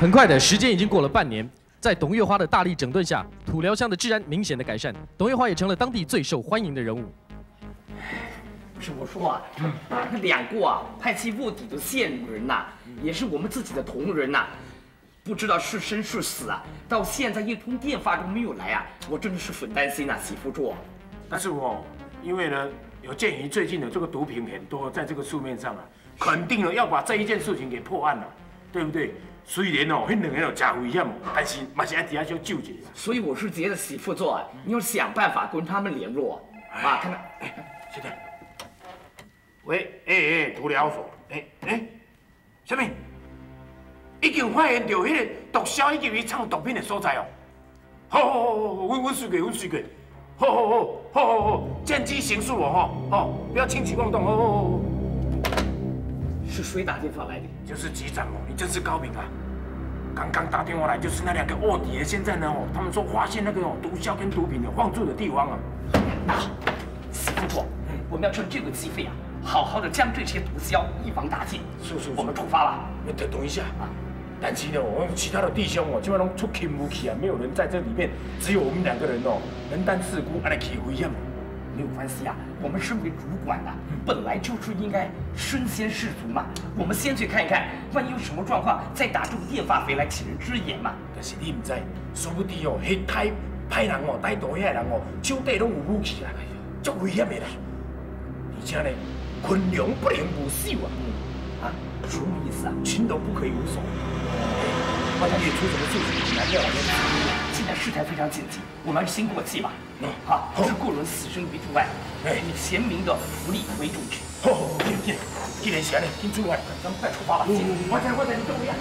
很快的时间已经过了半年，在董月花的大力整顿下，土寮乡的治安明显的改善，董月花也成了当地最受欢迎的人物。不是我说啊，那 两个啊派系卧底的线人呐，也是我们自己的同仁呐，不知道是生是死啊，到现在一通电话都没有来啊，我真的是很担心啊，媳妇座。但是我，因为呢，有鉴于最近的这个毒品很多，在这个书面上啊，肯定了要把这一件事情给破案了，对不对？虽然哦，迄两个人加危险，但是嘛是要底下小纠结。所以我是觉得媳妇做啊，你要想办法跟他们联络啊，看看，现在。喂，哎哎，毒疗所，哎哎，什么？已经发现到迄个毒枭以及伊藏毒品的所在哦。好好好好，我我随过，我随过。好好好，好好好，见机行事哦，吼，吼，不要轻举妄动，好好好。是谁打电话来的？就是局长哦，你真是高明啊！刚刚打电话来就是那两个卧底，现在呢哦，他们说发现那个哦毒枭跟毒品的放住的地方啊。那，死不妥，我们要趁这个机会啊。好好的将这些毒枭一网打尽。是是，我们出发了。等等一下啊，但是呢，我们其他的弟兄哦，基本上出勤不去啊，没有人在这里面，只有我们两个人哦，能担事故，安来起危险嘛。没有关系啊，我们身为主管的，本来就是应该身先士卒嘛。我们先去看一看，万一有什么状况，再打这个电话回来请人支援嘛。但是你唔知，说不定哦，黑太派人哦，歹毒遐人哦，手底拢有武器啊，足危险的啦。而且呢。昆良不能不守啊！啊，什么意思啊？群龙不可以无首。万一出什么事情，难料啊！现在事态非常紧急，我们还是先过气吧。嗯，好，是过人死生为主外，以贤明的福利为重去。好，好，进进，既然闲了，进出外，咱们快出发吧。我在，我在，你等我一下。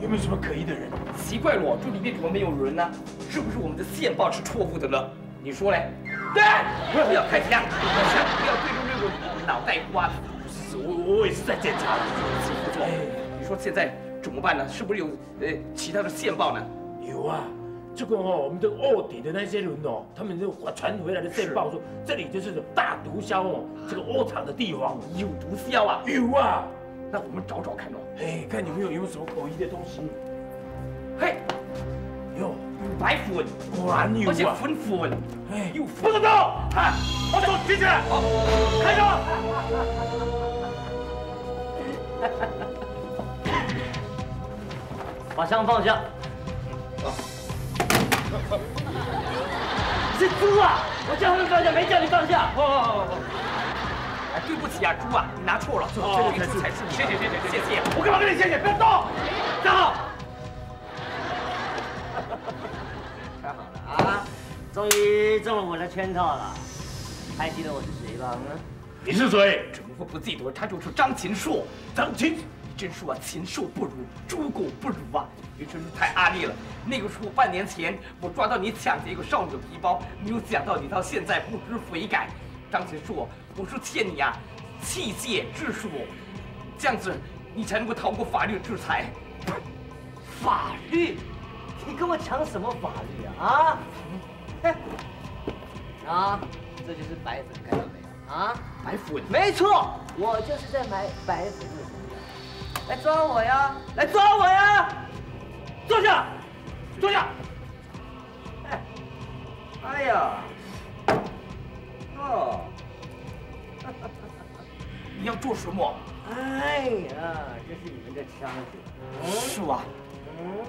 有没有什么可疑的人？奇怪了，这里面怎么没有人呢？是不是我们的线报是错误的呢？你说嘞？对，不要开枪，不要对着那个脑袋瓜子。我我也是在检查。不错，你说现在怎么办呢？是不是有呃其他的线报呢？有啊，这个哦，我们的卧底的那些人哦，他们就传回来的线报说，这里就是大毒枭哦，这个窝藏的地方。有毒枭啊？有啊，那我们找找看哦。哎，看有没有有什么可疑的东西。嘿，哟，白粉，果然有啊，而且粉粉，哎，又不能动，看，把手举起来，开枪！把枪放下。你是猪啊！我叫他们放下，没叫你放下。好好好好。哎，对不起啊，猪啊，你拿错了，这个才是才是你。谢谢谢谢谢谢，我干嘛跟你谢谢？不要动，站好。太好了啊终于中了我的圈套了，还记得我是谁吧？嗯，你是谁？怎么会不记得？他就是张秦硕。张秦，你真说啊，禽兽不如，猪狗不如啊！你真是太阿力了。那个时候半年前，我抓到你抢劫一个少女的皮包，没有想到你到现在不知悔改。张秦硕，我是欠你啊，器械之术，这样子你才能够逃过法律制裁。法律？你跟我抢什么法律啊？啊？啊，这就是白粉，看到没有？啊，白粉，没错，我就是在买白粉。来抓我呀！来抓我呀！坐下，坐下。哎哎呀，哦，你要做什么？哎呀，这是你们的枪子。是吧。嗯。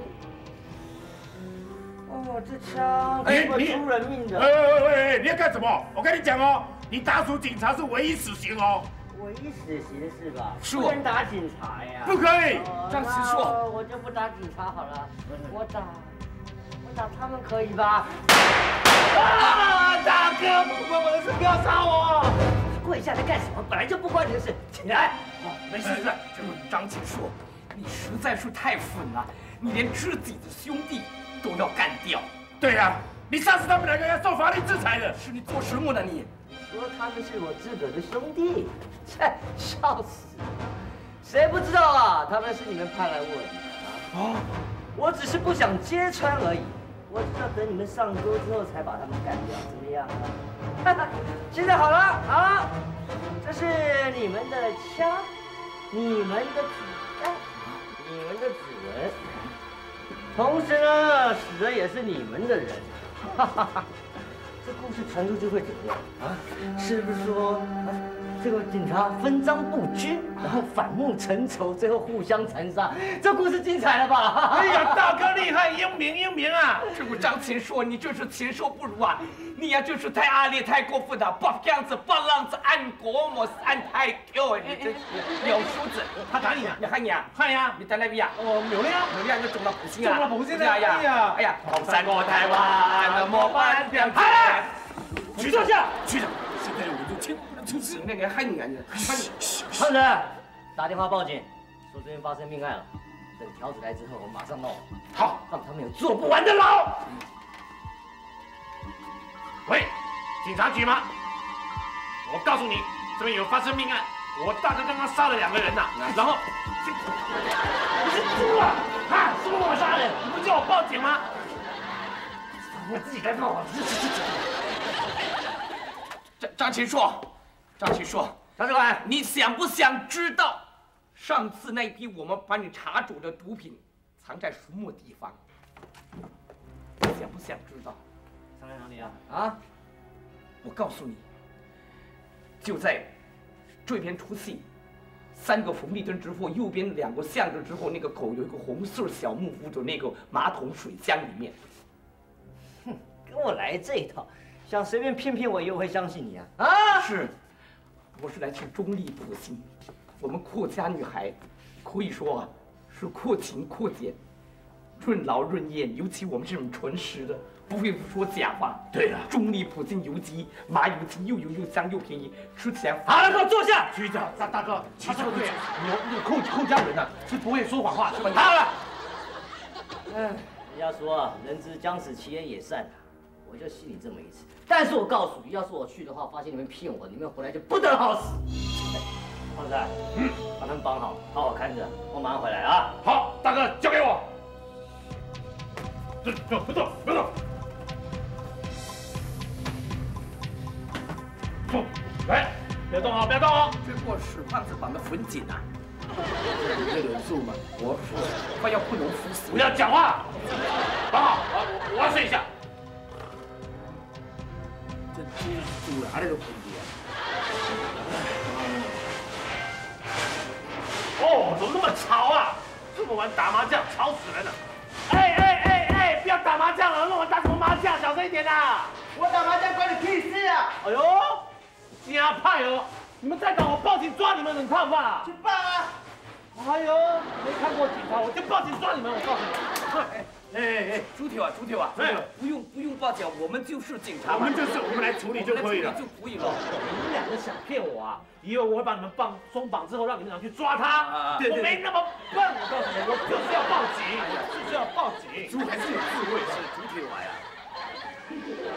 哦，这枪可以出人命的！哎哎哎你要干什么？我跟你讲哦，你打死警察是唯一死刑哦。唯一死刑是吧？是不能打警察呀。不可以。张琪说，我就不打警察好了。我打，我打他们可以吧？啊，大哥，不关我的事，不要杀我！跪下来干什么？本来就不关你的事，起来。没事没事。这个张启硕，你实在是太狠了，你连自己的兄弟。都要干掉！对呀，你杀死他们两个要受法律制裁的。是你做什么呢？你说他们是我自个的兄弟？切，笑死！谁不知道啊？他们是你们派来卧底的啊！我只是不想揭穿而已。我只要等你们上钩之后才把他们干掉，怎么样？现在好了啊！这是你们的枪，你们的子弹，你们的指纹，同时呢，死的也是你们的人。哈哈哈，这故事传出去会怎么样啊？是不是说？啊这个警察分赃不均，然后反目成仇，最后互相残杀，这故事精彩了吧？哎呀，大哥厉害，英明英明啊！这个张禽硕，你就是禽兽不如啊！你呀就是太恶劣、太过分了，八样子、不浪子、按国模、按太狗，你真是有素质，他打你啊？你喊你啊？喊呀！你打哪边啊？哦，没有了呀，没有呀，你中了普星啊！中了普星了！哎呀，哎呀，好山我台湾，那么半边海。局长下，局长，现在我就听。就是那个害你啊！你害你！胖子，打电话报警，说这边发生命案了。等条子来之后，我马上弄。好，让他们有做不完的牢。喂，警察局吗？我告诉你，这边有发生命案，我大哥刚刚杀了两个人呐。然后，你是猪啊？啊，说我杀人，你不叫我报警吗？我自己该报。张张琴硕。张秦硕，张主管，你想不想知道上次那批我们把你查处的毒品藏在什么地方？想不想知道？藏在哪里啊？啊？我告诉你，就在这边出戏，三个红绿灯之后，右边两个巷子之后，那个口有一个红色小木屋的那个马桶水箱里面。哼，跟我来这一套，想随便骗骗我，又会相信你啊？啊？是。我是来求中立普星，我们阔家女孩，可以说啊，是阔情阔俭，润劳润艳。尤其我们这种纯实的，不会说假话。对了，中立普京油鸡，麻油鸡又油又香又便宜，吃起来。好了，给我坐下。局长，大大哥，他说的对，我那个寇寇家人呢，是不会说谎话，是吧？好了。嗯，人家说人之将死，其言也善。我就信你这么一次，但是我告诉你，要是我去的话，发现你们骗我，你们回来就不得好死。胖子，嗯，把他们绑好，好好看着，我马上回来啊。好，大哥交给我。走走，不动，不动。走，来，别动啊，别动啊。这过使胖子绑得很紧啊。你会忍住吗？我说，快要不能服死。不要讲话。绑好，我我要试一下。住哪里个空地啊？哦，怎么那么吵啊？这么晚打麻将，吵死人了！哎哎哎哎，不要打麻将了，那我打什么麻将？小声一点呐！我打麻将关你屁事啊！哎呦，加派哦！你们再敢，我报警抓你们，能看吧？去办啊！哎呦，没看过警察，我就报警抓你们！我告诉你。哎哎哎，朱铁啊，朱铁啊，不用不用报警，我们就是警察，我们就是我们来处理就可以了，就可以了。你们两个想骗我啊？以为我会把你们绑松绑之后，让你们俩去抓他？我没那么笨，我告诉你，我就是要报警，就是要报警。朱还是有智慧，是朱铁娃呀。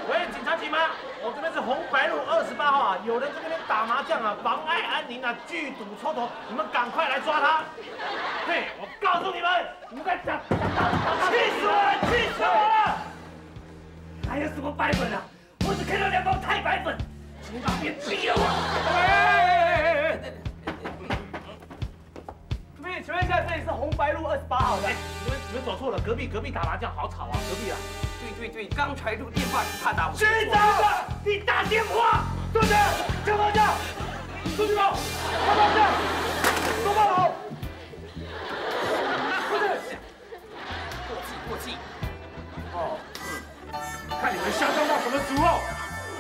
喂，警察局吗？我这边是红白路二十八号啊，有人在那边打麻将啊，妨碍安宁啊，聚赌抽头，你们赶快来抓他！嘿，我告诉你们，你们在讲，气死我了，气死我了！还有什么白粉啊？我只看到两包太白粉，请把别逼了我！哎，注意，请问一下，这里是红白路二十八号的？你们你们走错了，隔壁隔壁打麻将好吵啊，隔壁啊。对对对，刚才这个电话是他打，谁打的？你打电话，对不对？开麻将，出去吧，开麻将，都放好。过去，过气过气。哦，看你们嚣张到什么时候，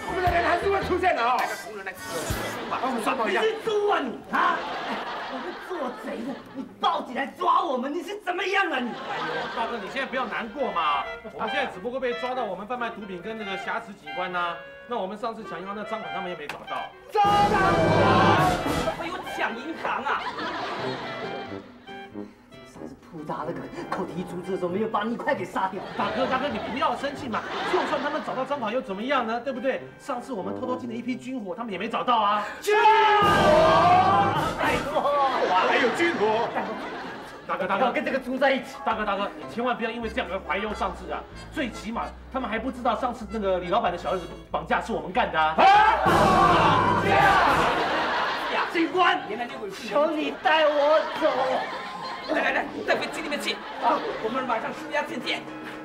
我们的人还是会出现的哦。带个同仁来吃书吧，帮我们算到一下。你是猪啊你啊！我是做贼的，你报警来抓我们，你是怎么样啊你？哎呦，大哥，你现在不要难过嘛。我们现在只不过被抓到我们贩卖毒品跟那个瑕疵警官呐。那我们上次抢银行那赃款他们也没找到。赃款还有抢银行啊！上次扑大那个扣提出资的时候没有把你快给杀掉。大哥，大哥，你不要生气嘛。就算他们找到赃款又怎么样呢？对不对？上次我们偷偷进了一批军火，他们也没找到啊。军火，太多，哇，还有军火。大哥，大哥，跟这个猪在一起。大哥，大哥，你千万不要因为这样而怀忧上次啊！最起码他们还不知道上次那个李老板的小儿子绑架是我们干的啊。绑架！警官，求你带我走。来来来，带回京里面去啊！我们马上收押见见。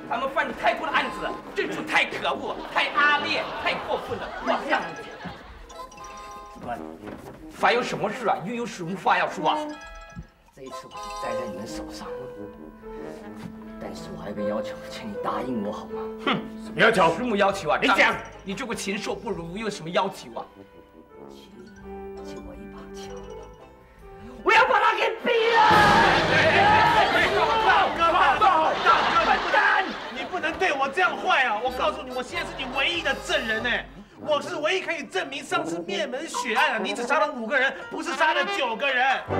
他们犯了太过的案子，真是太可恶、太阿劣、太过分了。我这样子，警官，凡有什么事啊，又有什么话要说啊？这一次我就栽在你们手上，但是我还有个要求，请你答应我好吗？哼，什么要求？什么要求啊？你讲，你这个禽兽不如，有什么要求啊？请你借我一把枪，这样坏啊！我告诉你，我现在是你唯一的证人呢，我是唯一可以证明上次灭门血案啊，你只杀了五个人，不是杀了九个人。你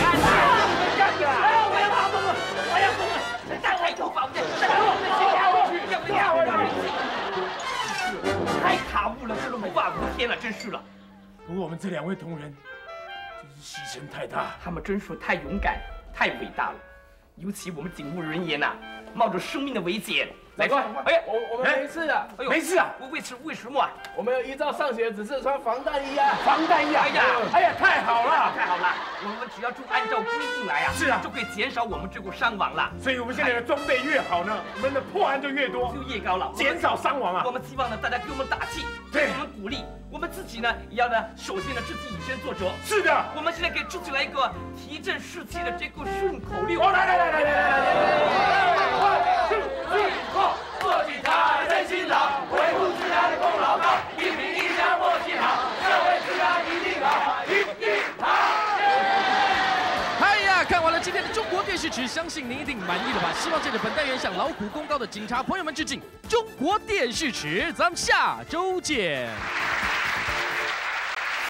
按下你们干的！我要跑疯了！我要疯了！带我走房间！带我去！要不要？太可恶了，这都无法无天了，真是了。不过我们这两位同仁，真是牺牲太大。他们真是太勇敢、太伟大了，尤其我们警务人员呐、冒着生命的危险。来过，哎，我我们没事的，哎呦，没事啊，为为什为什么啊？我们要依照上学指示穿防弹衣啊，防弹衣啊，哎呀，哎呀，太好了，太好了，我们只要就按照规定来啊，是啊，就可以减少我们这股伤亡了。所以我们现在的装备越好呢，我们的破案就越多，就越高了，减少伤亡啊。我们希望呢，大家给我们打气，给我们鼓励，我们自己呢，也要呢，首先呢，自己以身作则。是的，我们现在给自己来一个提振士气的这个顺口溜。哦，来来来来来来来。只，相信您一定满意了吧？希望借着本单元向劳苦功高的警察朋友们致敬。中国电视史，咱们下周见。